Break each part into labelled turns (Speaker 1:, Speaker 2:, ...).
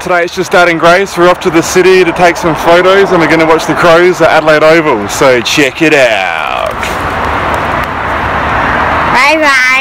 Speaker 1: today it's just starting grace. We're off to the city to take some photos and we're going to watch the Crows at Adelaide Oval. So check it out.
Speaker 2: Bye bye.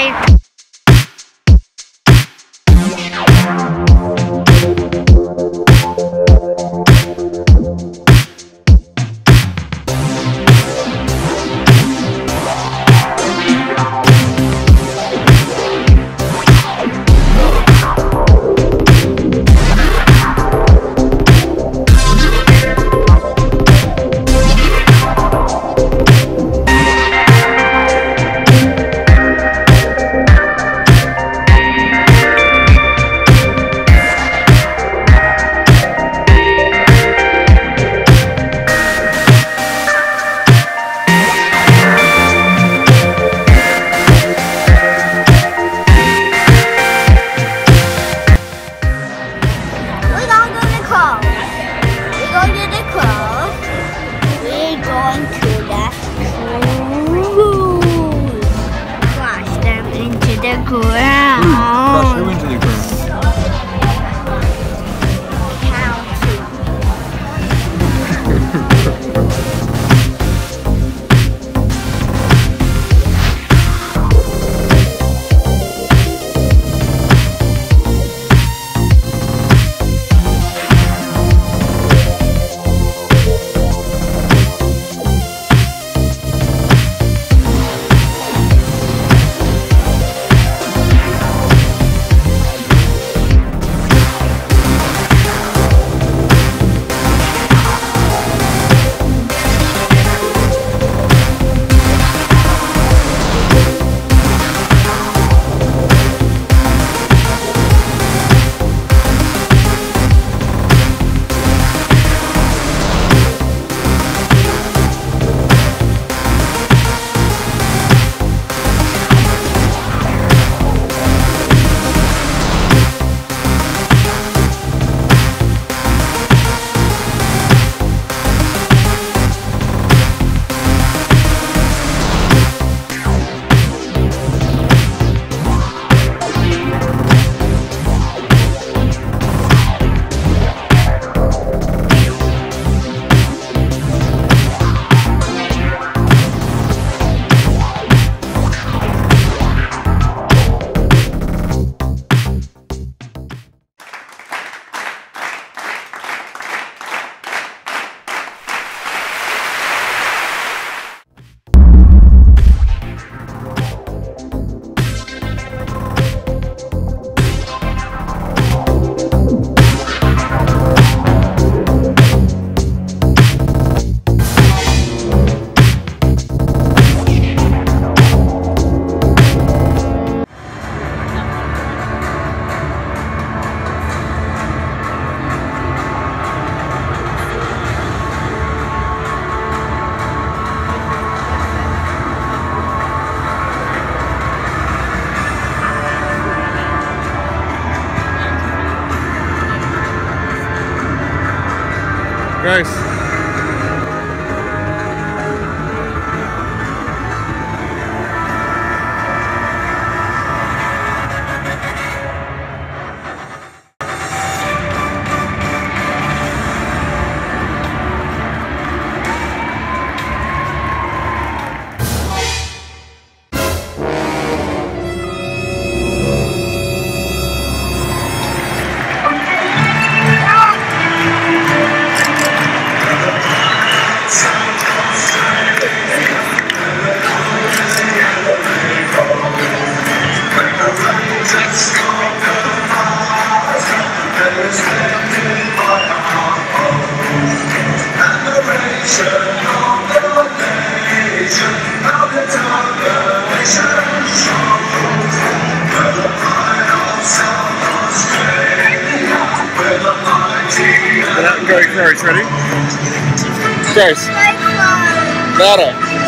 Speaker 1: Guys. Go, Grace, ready? Grace. Louder.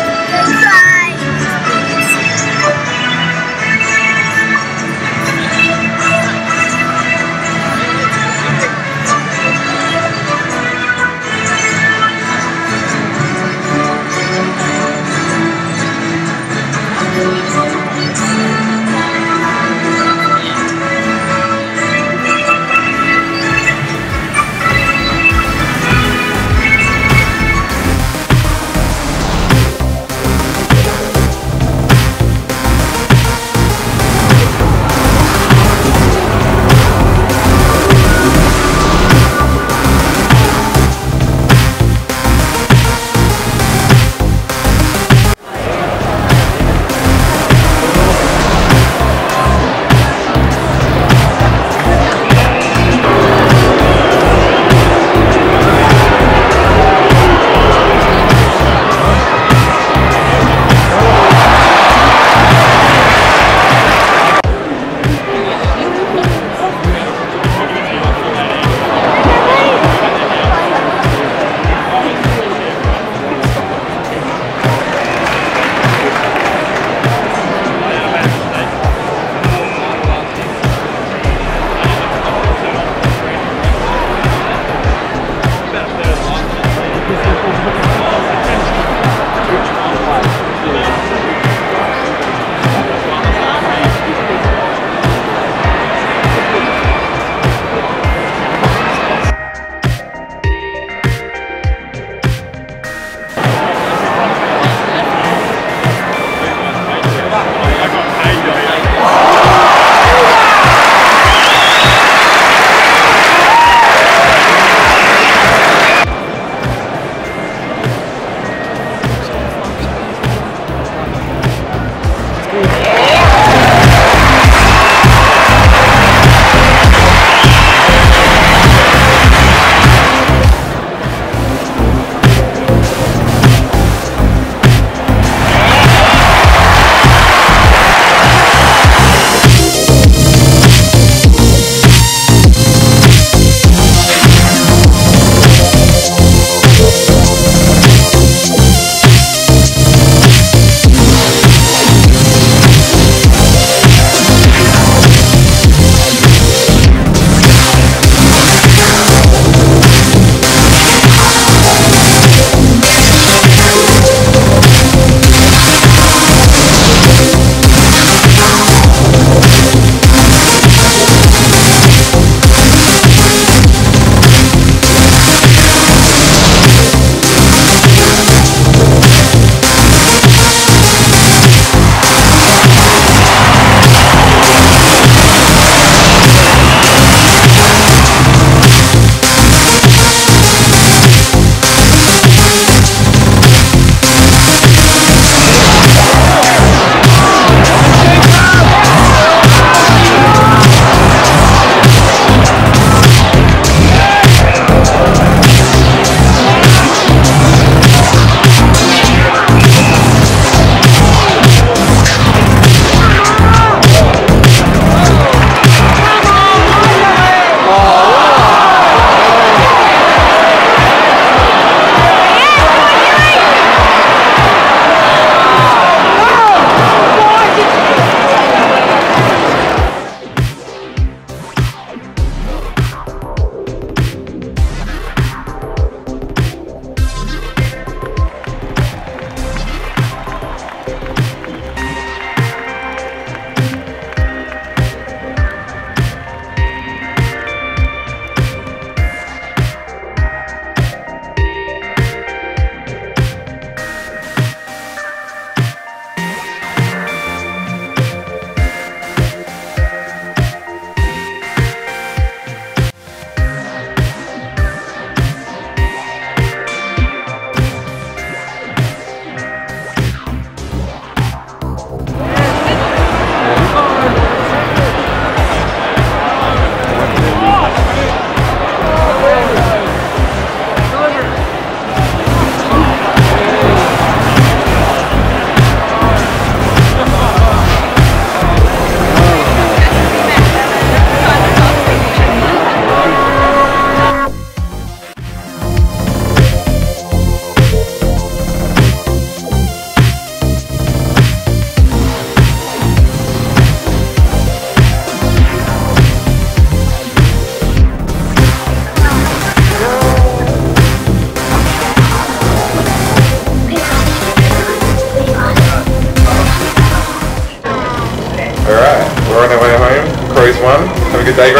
Speaker 1: Day.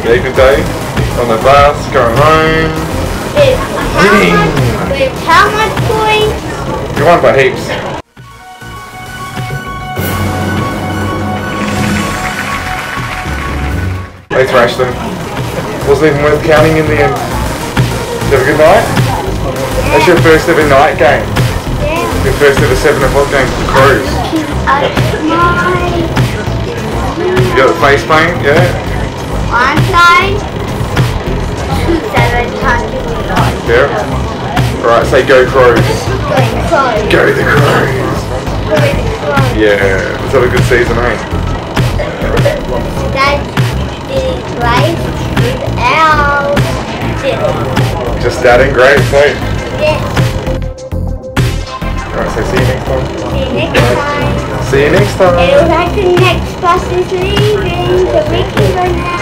Speaker 1: Yeah, good day. On the bus, going home.
Speaker 2: How much, with how much points?
Speaker 1: You won by heaps. They thrashed them. Wasn't even worth counting in the end. Did you have a good night? That's your first ever night game.
Speaker 2: Yeah.
Speaker 1: Your first ever 7 o'clock game for Crows. You got the face paint, yeah?
Speaker 2: one side, two seven on.
Speaker 1: Yeah. Alright, say go Crows. Go the Crows. Yeah, let's have a good season, eh?
Speaker 2: That did right without did
Speaker 1: Just that and great, hey?
Speaker 2: Yes.
Speaker 1: Alright, so see you next time.
Speaker 2: See you next time.
Speaker 1: See you next
Speaker 2: It
Speaker 1: time.
Speaker 2: looks like the next bus is leaving, so we can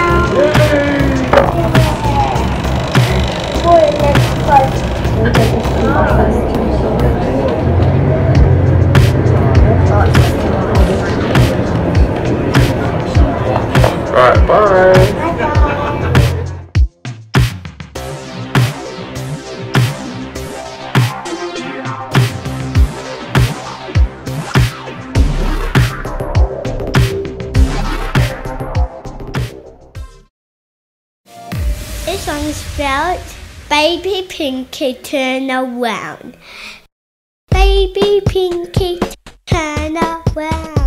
Speaker 2: Spelled Baby Pinky Turn Around. Baby Pinky Turn Around.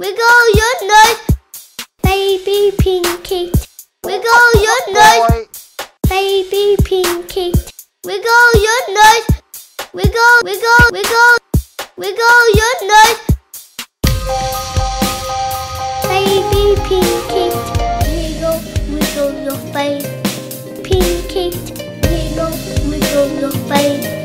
Speaker 2: Wiggle your nose. Baby pinky. Wiggle your nose. Baby pinky. Wiggle your nose. Wiggle, wiggle, wiggle. Wiggle your nose. Baby pinky. Wiggle, wiggle your face. Pinky. Wiggle, wiggle your face.